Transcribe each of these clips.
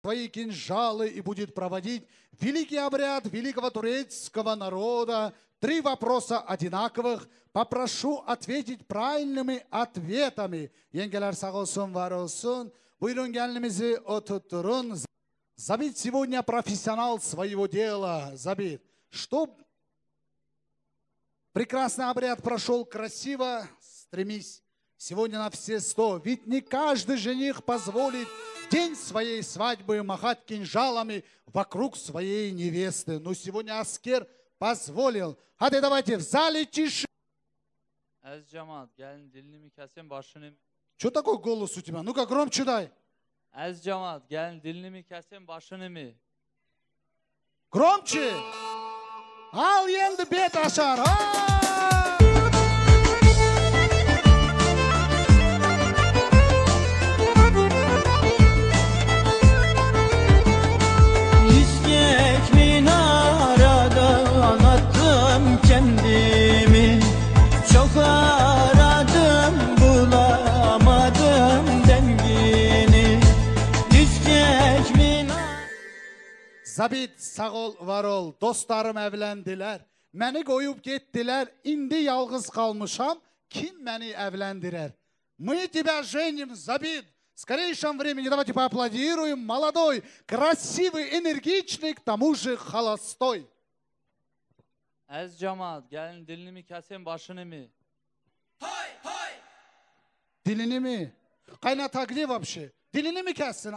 свои кинжалы и будет проводить великий обряд великого турецкого народа. Три вопроса одинаковых. Попрошу ответить правильными ответами. Yengeler sağ olsun, var olsun. Buyurun oturtturun. Забит сегодня профессионал своего дела. Забит. Что прекрасный обряд прошел красиво, стремись сегодня на все сто. Ведь не каждый жених позволит день своей свадьбы махать кинжалами вокруг своей невесты. Но сегодня Аскер позволил. А ты давайте в зале mı? Что такой голос у тебя? Ну-ка громче дай. Dilini başını? Громче. Al енді бет ашар. Zabit sağ ol, var ol. Dostlarım evlendiler. Məni qoyub getdilər. İndi yalğız qalmışam. Kim məni evlendirer? Мы тебя женим, Забит. В скорейшем времени давайте поаплодируем. Молодой, красивый, энергичный, к тому же холостой. Ez cemaat gelin dilini mi kesin başını mı? Dilini mi? Kaynata где вообще? Dilini mi kessin?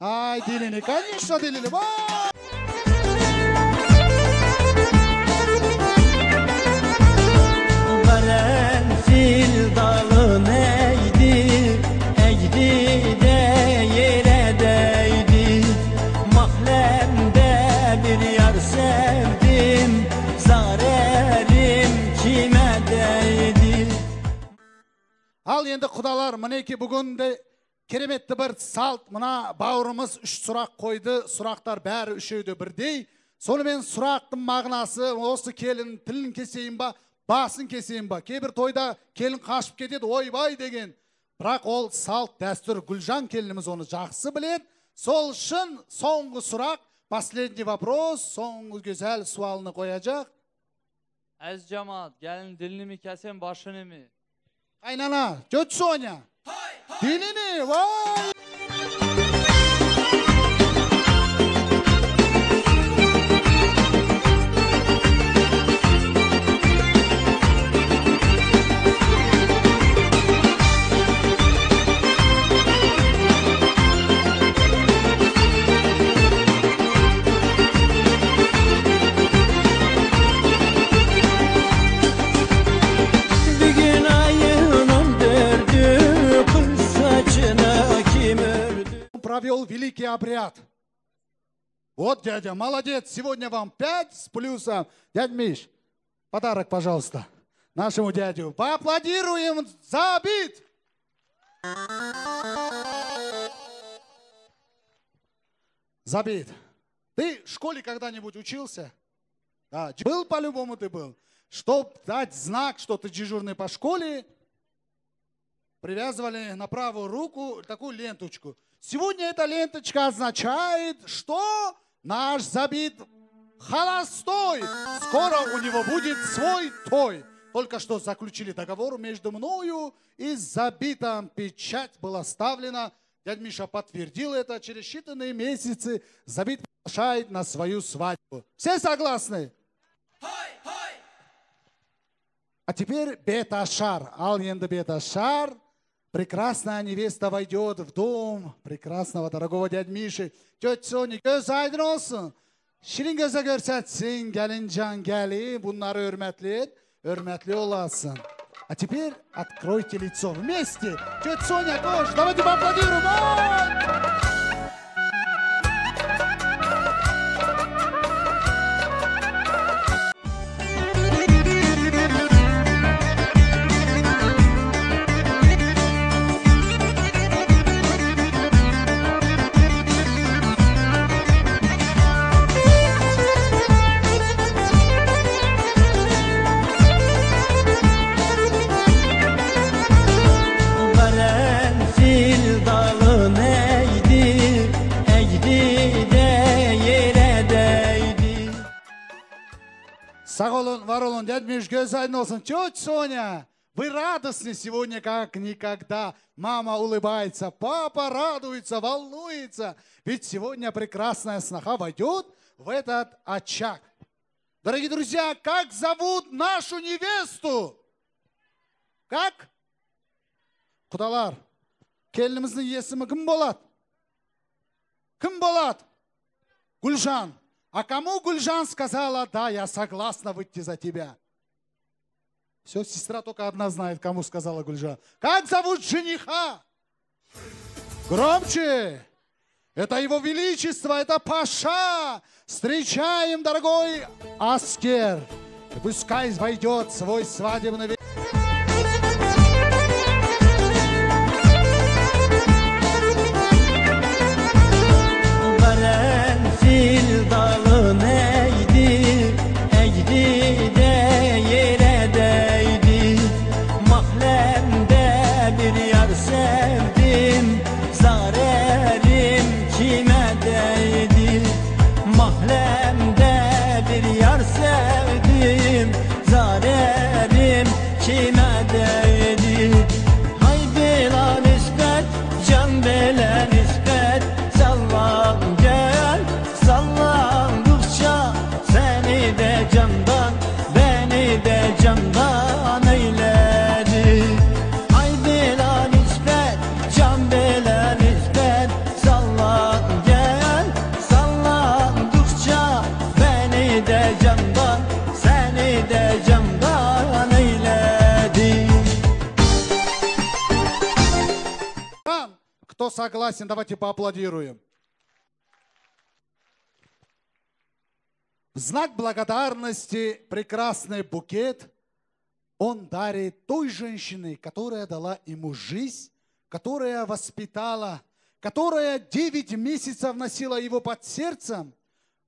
Ay dilini. Конечно dilini. Vay! Karanfil dalın eğdi Eğdi de yere değdi Mahlemde bir yar sevdim Zarerim kime değdi Ал енді құдалар мінекей бүгін де кереметті бір салт мына бауырымыз үш сұрақ қойды сұрақтар бәрі үшеуі де бірдей. Сонымен сұрақтың мағынасы осы келін тілін кесейін ба басын кесейін ба? Кейбір тойда келін қашып кетеді ойбай деген. Бірақ ол салт дәстүр гүлжан келініміз оны жақсы біледі. Сол үшін соңғы сұрақ последний вопрос соңғы güzel суалını қояжақ mi kesin başını mı? Kaynana, göt Sonya. Dilini, vay! Великий обряд. Вот, дядя, молодец. Сегодня вам пять с плюсом. Дядя Миш, подарок, пожалуйста, нашему дядю. Поаплодируем за бит. Забит. Ты в школе когда-нибудь учился? Да, был по-любому ты был. Чтоб дать знак, что ты дежурный по школе, привязывали на правую руку такую ленточку. Сегодня эта ленточка означает, что наш забит холостой. Скоро у него будет свой той. Только что заключили договор между мною и забитом. Печать была ставлена. Дядя Миша подтвердил это. Через считанные месяцы забит приглашает на свою свадьбу. Все согласны? А теперь бета-шар. Ал енді бета-шар. Прекрасная невеста войдет в дом прекрасного дорогого дядь Миши. Тетя Соня göz aydın olsun. Şirin göze görsetsin gelin can geli. Bunları. А теперь откройте лицо вместе. Тетя Соня тоже. Давайте поаплодируем. var olun. Дядь göz aydın olsun. Тетя Соня, вы радостны сегодня как никогда. Мама улыбается, папа радуется, волнуется. Ведь сегодня прекрасная сноха войдет в этот очаг. Дорогие друзья, как зовут нашу невесту? Как? Құдалар, келініміздің есімі кім болады? Кім болады? Гүлжан. А кому Гульжан сказала, да, я согласна выйти за тебя? Все, сестра только одна знает, кому сказала Гульжан. Как зовут жениха? Громче! Это его величество, это Паша! Встречаем, дорогой Аскер! И Пускай войдет свой свадебный вечер. Eğdi согласен, давайте поаплодируем. В знак благодарности прекрасный букет он дарит той женщине, которая дала ему жизнь, которая воспитала, которая 9 месяцев носила его под сердцем,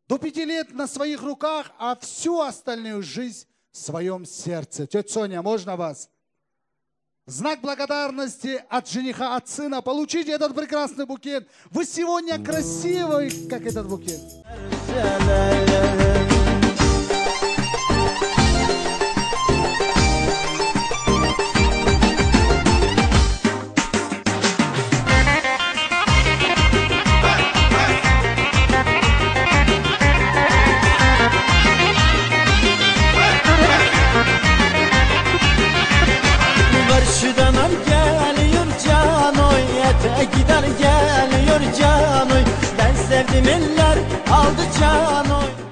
до пяти лет на своих руках, а всю остальную жизнь в своем сердце. Тетя Соня, можно вас? Знак благодарности от жениха, от сына, получите этот прекрасный букет. Вы сегодня красивый, как этот букет. Gider geliyor canoy Ben sevdim eller aldı canoy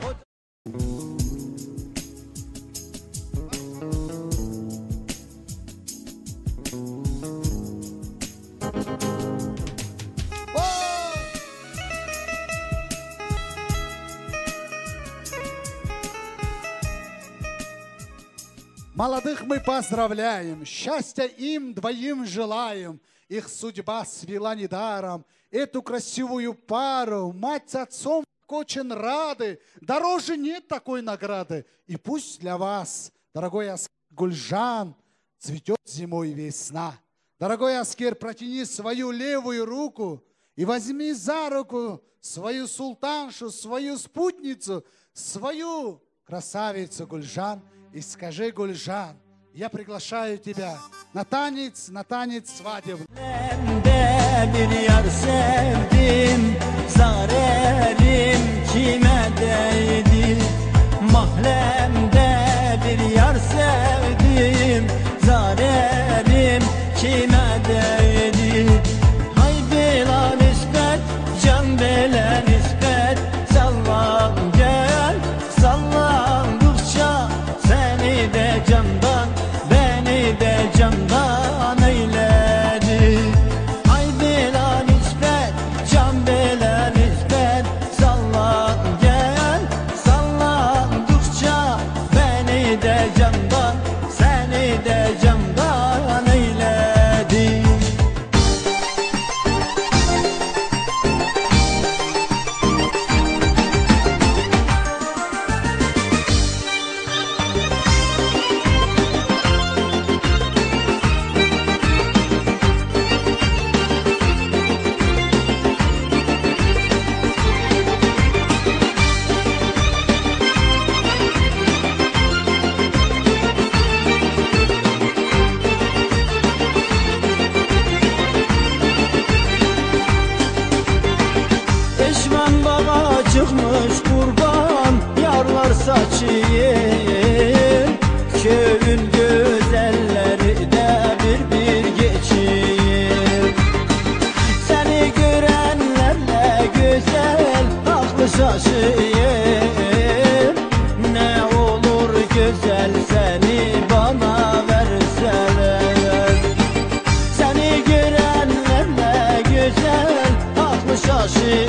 Молодых мы поздравляем, счастья им двоим желаем. Их судьба свела недаром. Эту красивую пару мать с отцом очень рады. Дороже нет такой награды. И пусть для вас, дорогой Ас- Гульжан, цветет зимой весна. Дорогой Аскер, протяни свою левую руку и возьми за руку свою султаншу, свою спутницу, свою красавицу Гульжан и скажи, Гульжан, я приглашаю тебя на танец, на танец yar sevdim Zarerim kime değdi şaşıyor Ne olur güzel seni bana verseler. Seni görenlerle güzel aklı şaşıyor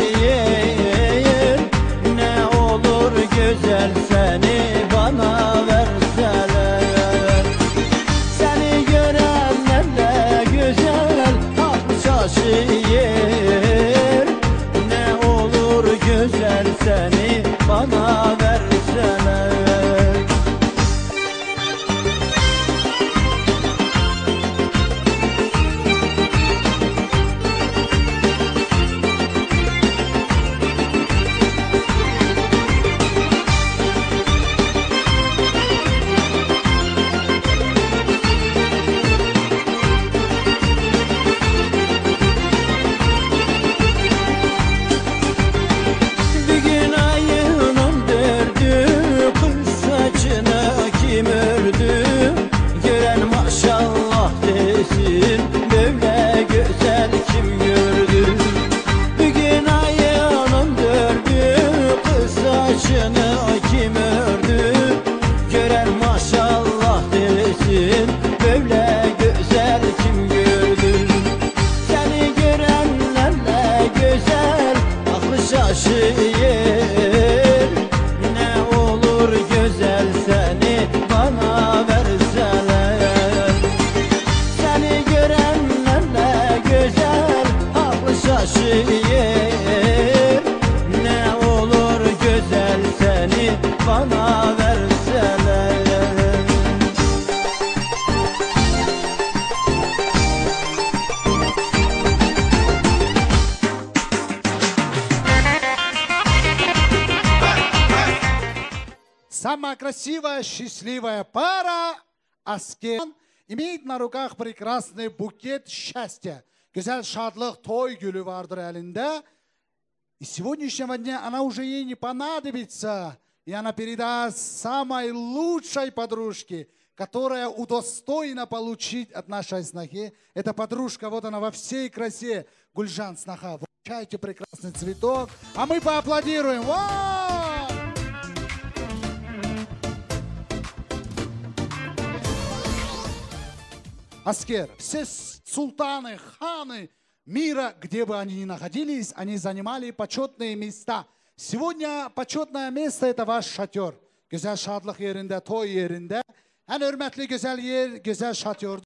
Ne olur güzel seni bana verseler. Seni görenlerle güzel aklı şaşıyor красивая, счастливая пара Аскер имеет на руках прекрасный букет счастья. Güzel şadlık toy gülü vardır elinde. И сегодняшнего дня она уже ей не понадобится. И она передаст самой лучшей подружке, которая удостоена получить от нашей снохи. Эта подружка, вот она во всей красе. Гульжан сноха, получайте прекрасный цветок. А мы поаплодируем. Вау! Аскер, все султаны, ханы мира, где бы они ни находились, они занимали почетные места. Сегодня почетное место это ваш шатер. Güzel şadlık yerinde, toy yerinde. En hürmetli güzel yer, güzel şatör.